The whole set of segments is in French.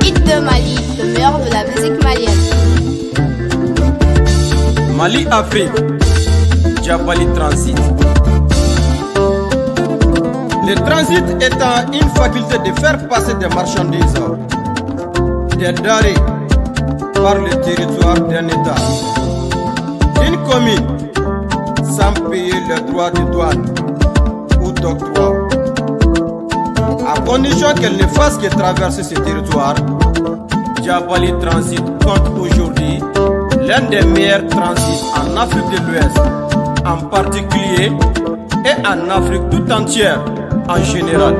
Hit de Mali, le meilleur de la musique malienne. Mali a fait Diabali Transit. Le transit étant une faculté de faire passer des marchandises, des darés par le territoire d'un État, Une commune, sans payer le droit de douane d'octroi, à condition qu'elle ne fasse que traverser ce territoire. Diabali Transit compte aujourd'hui l'un des meilleurs transits en Afrique de l'Ouest, en particulier, et en Afrique tout entière en général.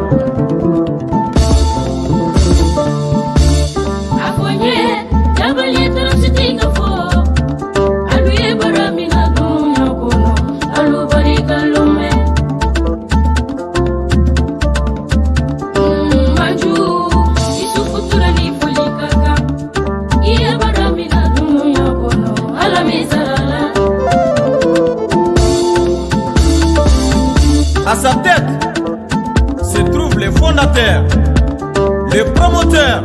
fondateur,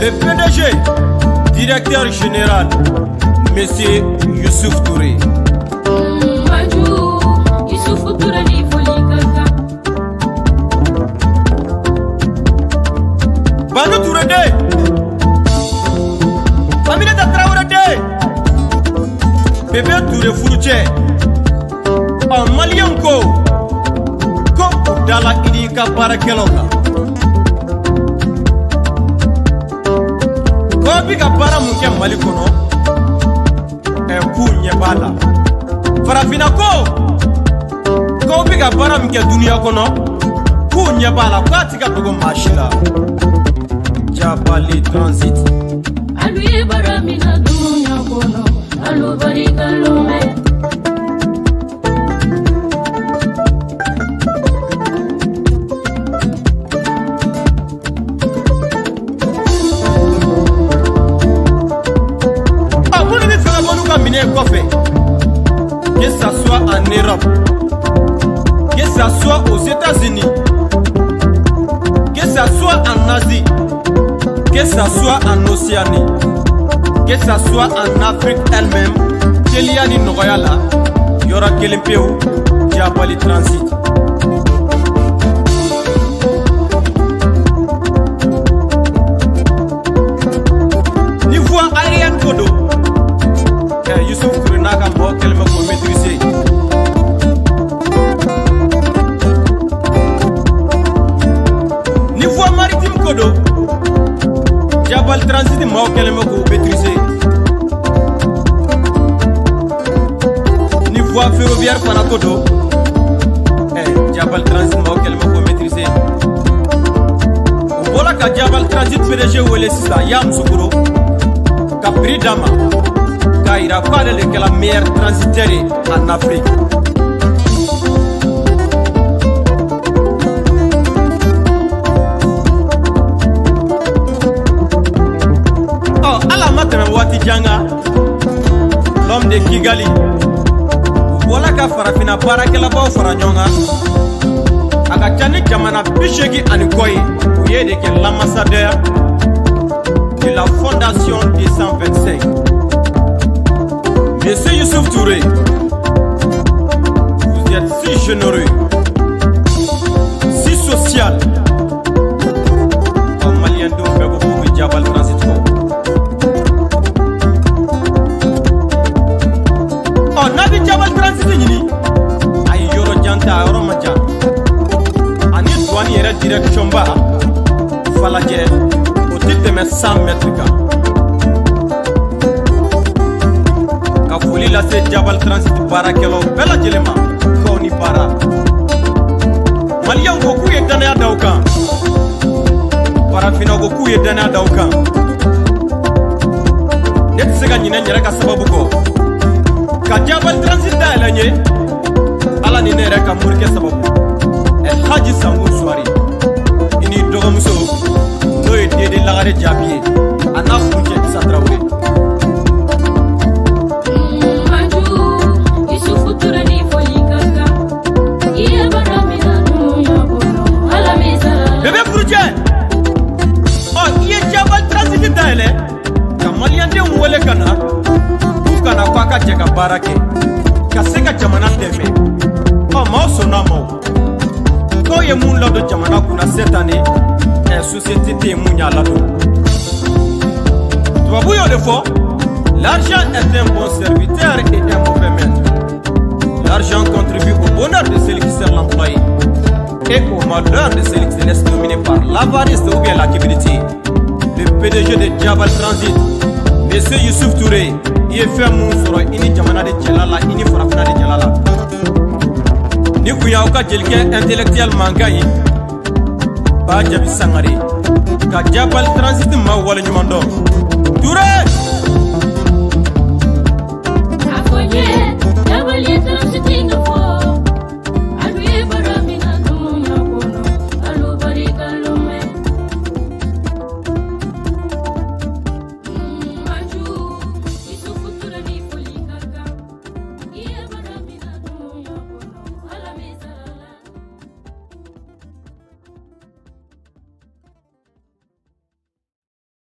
le PDG, directeur général, Monsieur Youssouf Touré. Banu Touré Day, Aminata Traoré Day, Bébé Touré Fouroutier, en Malien Ko, Ko Dala Idika Barakeloka. dɔw bi ka baara mun kɛ mali kɔnɔ ɛ k'u ɲɛ b'a la farafina ko dɔw bi ka baara min kɛ duniya kɔnɔ k'u ɲɛ b'a la k'a ti ka dogo maa si la jabali transit. alu ye baara min na Amener kɔfɛ que ça soit en Europe que ça soit aux États-Unis que ça soit en Asie que ça soit en Océanie que ça soit en Afrique elle-même teliya ni nɔgɔya la yɔrɔ kelen pewu diabali transit voie ferroviaire fana ko do eh, jabal transit mɔgɔ kɛlɛma ko maitrise o bɔla ka jabal transit pdg wele sisan y'a musokoro ka piri d'a ma k'a yira k'ale le kɛla meilleur transitaire ye en afrique oh, tɛmɛ waati janga l'homme de kigali ka farafinna baarakɛlabaw fara ɲɔgɔn kan a ka ca ni jamana bi seegin ani kɔ ye u ye de kɛ de la fondation des 125 monsieur yusuf touré vous êtes si généreux Dieu Chomba Falajɛ o ti tɛmɛ san mɛtiri kan ka foli lase Jabal Transit baarakɛlaw bɛɛ lajɛlen ma kaw ni baara maliyɛnw ko k'u ye danaya da u kan farafinnaw ko k'u ye danaya da u kan ne tɛ se ka ɲinɛ n yɛrɛ ka sababu kɔ ka Jabal Transit dayɛlɛ n ye ala ni ne yɛrɛ ka morikɛ sababu ɛ haji sango Sankare Diabier, Anna Fouquet Satraoué. Bébé Fouquet, oh, il est diable transité d'aile. Kamaliande Mwele Kana, Boukana Paka Djaka Barake, Kaseka Jamanan Deme, Mama Sonamo. Kau ye mun ladon jamana kunna cette année La société témoigne à la ladon l'argent est un bon serviteur et un mauvais maître l'argent contribue au bonheur de celui qui sert l'employé et au malheur de celui qui se laisse dominer par l'avarice ou bien la cupidité le PDG de Diabal Transit monsieur Youssouf Touré il est fait mon sɔrɔ i de tchalala la de cɛla ni kun y'aw ka quelqu'un intellectuellement gagné. ba jabi sangare ka jabal transit ma wala ɲuman dɔn ture